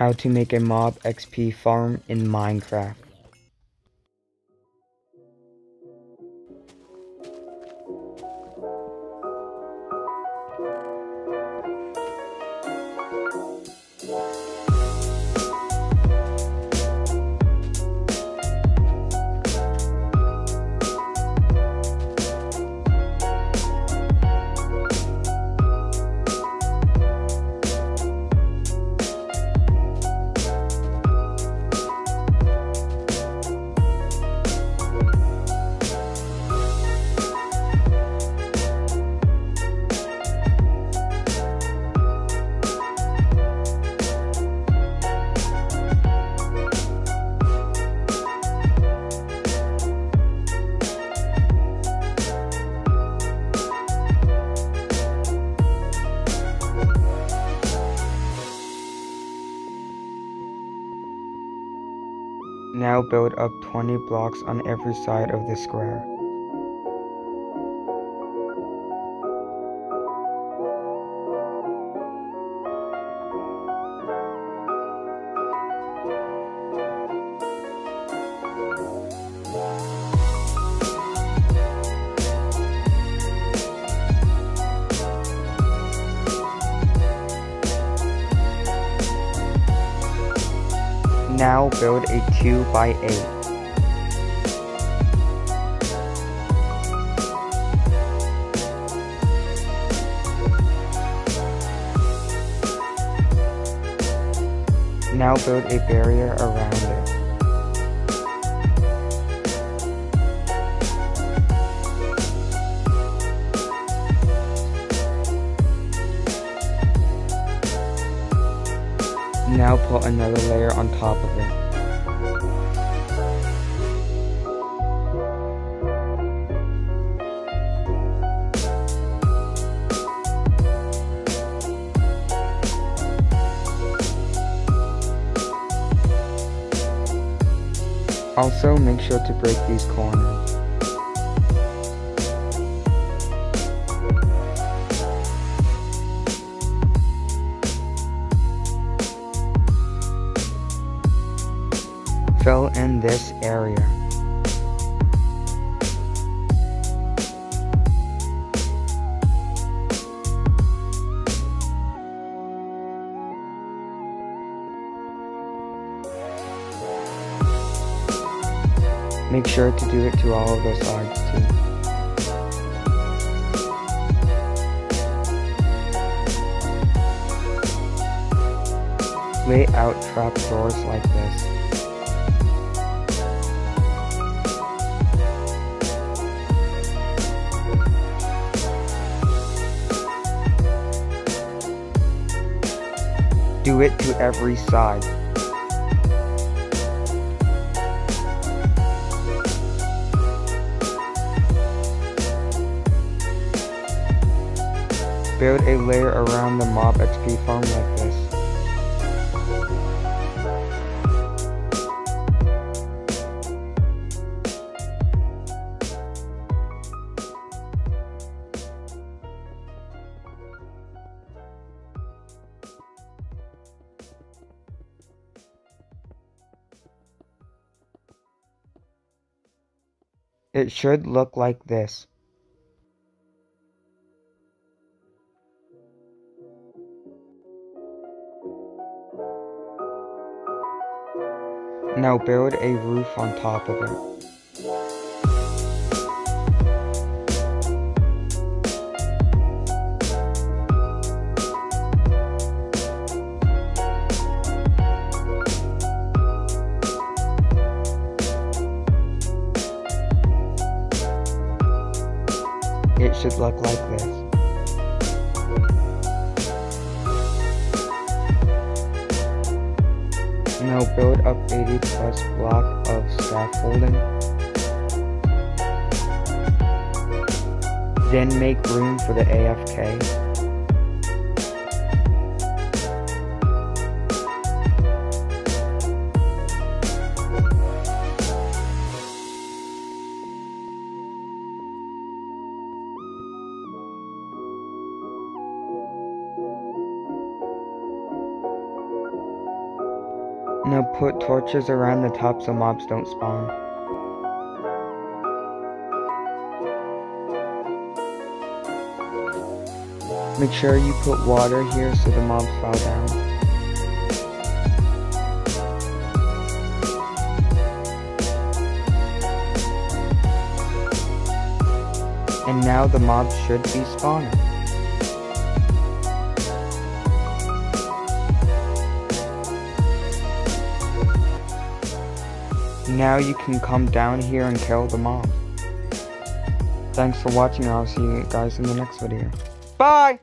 How to make a mob XP farm in Minecraft. Now build up 20 blocks on every side of the square. Now build a 2 by 8 Now build a barrier around it. Now put another layer on top of it. Also make sure to break these corners. Fill in this area. Make sure to do it to all of the sides too. Lay out trap trapdoors like this. Do it to every side. Build a layer around the mob XP farm like this. It should look like this. Now build a roof on top of it. It should look like this. Now build up 80 plus block of scaffolding. Then make room for the AFK. Now put torches around the top so mobs don't spawn. Make sure you put water here so the mobs fall down. And now the mobs should be spawning. Now you can come down here and kill the mob. Thanks for watching, I'll see you guys in the next video. Bye!